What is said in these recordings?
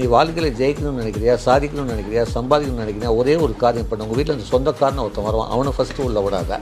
நீ வாழ்க்கையில் ஜெயிக்கணும்னு நினைக்கிறியா சாதிக்கணும்னு நினைக்கிறியா சம்பாதிக்கணும்னு நினைக்கிறியா ஒரே ஒரு காரியம் பண்ண. உங்கள் வீட்டில் அந்த சொந்தக்காரன் ஒருத்தன் வருவான். அவனை ஃபஸ்ட்டு உள்ள விடாத.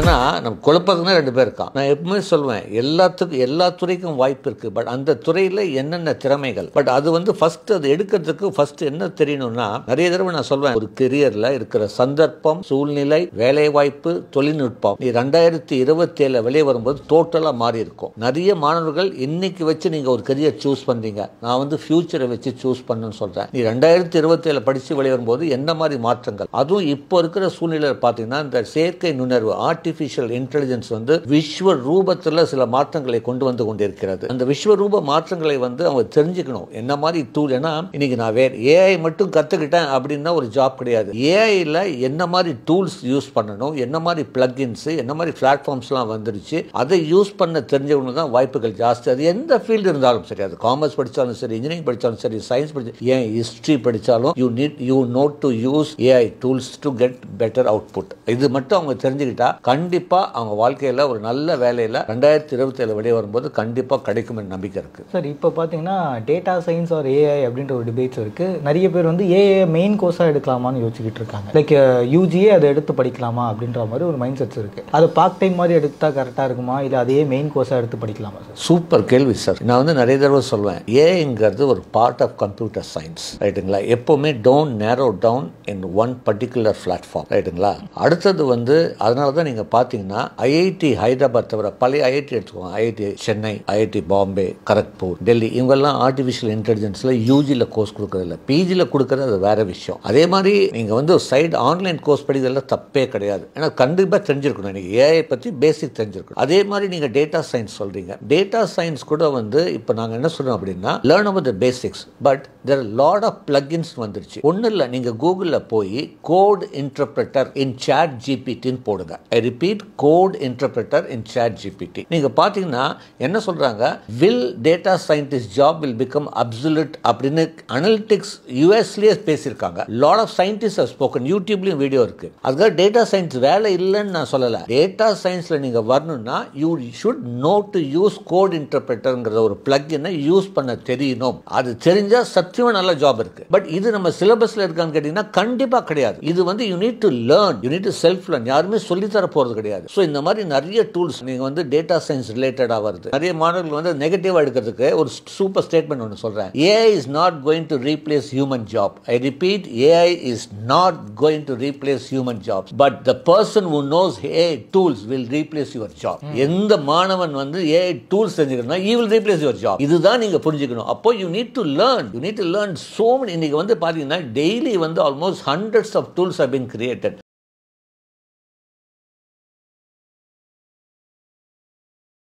ஏன்னா நம்ம குழப்பதுன்னா ரெண்டு பேர் இருக்கான். நான் எப்பவுமே சொல்லுவேன் எல்லாத்துக்கும் எல்லா துறைக்கும் வாய்ப்பு இருக்கு. பட் அந்த துறையில என்னென்ன திறமைகள்? பட் அது வந்து ஃபர்ஸ்ட் அது எடுக்கிறதுக்கு ஃபர்ஸ்ட் என்ன தெரியணும்னா நிறைய தடவை நான் சொல்வேன் ஒரு கெரியர்ல இருக்கிற சந்தர்ப்பம் சூழ்நிலை வேலை வாய்ப்பு தொழில்நுட்பம். நீ ரெண்டாயிரத்தி இருபத்தி ஏழுல வெளியே வரும்போது டோட்டலா மாறி இருக்கும். நிறைய மாணவர்கள் இன்னைக்கு வச்சு நீங்க ஒரு கெரியர் சூஸ் பண்றீங்க. நான் வந்து ஃபியூச்சரை வச்சு சூஸ் பண்ணுன்னு சொல்றேன். நீ ரெண்டாயிரத்தி இருபத்தி ஏழு படிச்சு வெளியே வரும்போது என்ன மாதிரி மாற்றங்கள்? அதுவும் இப்போ இருக்கிற சூழ்நிலையில் பார்த்தீங்கன்னா இந்த செயற்கை நுணர்வு ஆர்டிஃபிஷியல் இன்டெலிஜென்ஸ் வந்து விஸ்வ ரூபத்தில் சில மாற்றங்களை கொண்டு வந்து கொண்டிருக்கிறது. அந்த விஸ்வரூப மாற்றங்களை வந்து அவங்க தெரிஞ்சுக்கணும். என்ன மாதிரி டூல் ஏன்னா இன்னைக்கு நான் வேறு ஏஐ மட்டும் கற்றுக்கிட்டேன் அப்படின்னா ஒரு ஜாப் கிடையாது. ஏஐயில் என்ன மாதிரி டூல்ஸ் யூஸ் பண்ணணும்? என்ன மாதிரி பிளக்இன்ஸ் என்ன மாதிரி பிளாட்ஃபார்ம்ஸ்லாம் வந்துருச்சு? அதை யூஸ் பண்ண தெரிஞ்சவங்க தான் வாய்ப்புகள் ஜாஸ்தி. அது எந்த ஃபீல்டு இருந்தாலும் சரி அது காமர்ஸ் படித்தாலும் சரி இன்ஜினியரிங் படித்தாலும் சரி சயின்ஸ் படிச்சு ஏன் ஹிஸ்ட்ரி படித்தாலும் you need you note to use AI tools to get better output இது மட்டும் அவங்க தெரிஞ்சுக்கிட்டா கண்டிப்பாக அவங்க வாழ்க்கையில் ஒரு நல்ல வேலையில் ரெண்டாயிரத்தி இருபத்தி ஏழு வெளியே வரும்போது கண்டிப்பாக கிடைக்கும் நம்பிக்கை இருக்குது சார் இப்போ பார்த்தீங்கன்னா டேட்டா சயின்ஸ் ஆர் ஏஐ அப்படின்ற ஒரு டிபேட்ஸ் இருக்கு. நிறைய பேர் வந்து ஏஐ மெயின் கோர்ஸாக எடுக்கலாமான்னு யோசிச்சுக்கிட்டு இருக்காங்க. லைக் யூஜியே அதை எடுத்து படிக்கலாமா அப்படின்ற மாதிரி ஒரு மைண்ட் செட்ஸ் இருக்கு. அது பார்ட் டைம் மாதிரி எடுத்தா கரெக்டாக இருக்குமா? இல்லை அதையே மெயின் கோர்ஸாக எடுத்து படிக்கலாமா சார்? சூப்பர் கேள்வி சார். நான் வந்து நிறைய தடவை சொல்வேன். ஏங்கிறது ஒரு பார்ட் ஆஃப் கம்ப்யூட்டர் சயின்ஸ் ரைட்டுங்களா எப்போவுமே don't narrow down in one particular platform ரைட்டுங்களா அடுத்தது வந்து அதனால தான் நீங்கள் பார்த்தீங்கன்னா ஐஐடி ஹைதராபாத் தவிர பழைய ஐஐடி எடுத்துக்கோங்க. ஐஐடி சென்னை ஐஐடி பாம்பே கரக்பூர் டெல்லி இவங்கெல்லாம் ஆர்டிஃபிஷியல் இன்டெலிஜென்ஸில் யூஜியில் கோர்ஸ் கொடுக்கறதில்ல. பிஜியில் கொடுக்குறது அது வேறு விஷயம். அதே மாதிரி நீங்கள் வந்து சைடு ஆன்லைன் கோர்ஸ் படிக்கிறதுல தப்பே கிடையாது. ஏன்னா கண்டிப்பாக தெரிஞ்சிருக்கணும். நீங்கள் ஏஐ பற்றி பேசிக் தெரிஞ்சிருக்கணும். அதே மாதிரி நீங்கள் டேட்டா சயின்ஸ் சொல்கிறீங்க டேட்டா சயின்ஸ் கூட வந்து இப்போ நாங்கள் என்ன சொல்கிறோம் அப்படின்னா learn about the basics but there lot of plugins வந்துருச்சு. ஒன்றும் இல்லை நீங்கள் கூகுளில் போய் கோட் இன்டர்பிரட்டர் இன் சேட் ஜிபிடின்னு போடுங்க. I repeat code interpreter in ChatGPT நீங்கள் பார்த்தீங்கன்னா என்ன சொல்கிறாங்க will data scientist job will become obsolete அப்படின்னு அனலிட்டிக்ஸ் யூஎஸ்லேயே பேசியிருக்காங்க. லாட் ஆஃப் சயின்டிஸ்ட் ஸ்போக்கன் யூடியூப்லேயும் வீடியோ இருக்கு. அதுக்காக டேட்டா சயின்ஸ் வேலை இல்லைன்னு நான் சொல்லலை. டேட்டா சயின்ஸில் நீங்கள் வரணும்னா you should know to use code இன்டர்பிரட்டருங்கிற ஒரு பிளக்கினை யூஸ் பண்ண தெரியணும். அது தெரிஞ்சால் சத்தியமாக நல்ல ஜாப் இருக்கு. பட் இது நம்ம சிலபஸில் இருக்கான்னு கேட்டிங்கன்னா கண்டிப்பாக கிடையாது. இது வந்து you need to learn you need to self learn யாருமே சொல்லித்தர போகிறது கிடையாது. ஸோ இந்த மாதிரி நிறைய டூல்ஸ் நீங்கள் வந்து டேட்டா சயின்ஸ் ரிலேட்டடாக வருது. நிறைய மாணவர்கள் வந்து நெகட்டிவாக எடுக்கிறதுக்கு ஒரு சூப்பர் ஸ்டேட்மெண்ட் ஒன்று சொல்கிறேன் AI is not going to replace human job I repeat AI is not going to replace human job but the person who knows AI tools will replace your job எந்த மாணவன் வந்து AI tools தெரிஞ்சுக்கணும்னா ஈ will replace your job இதுதான் நீங்க புரிஞ்சுக்கணும். அப்போ you need to learn you need to learn so many. இன்னைக்கு வந்து பாத்தீங்கன்னா டெய்லி வந்து almost hundreds of tools have been created.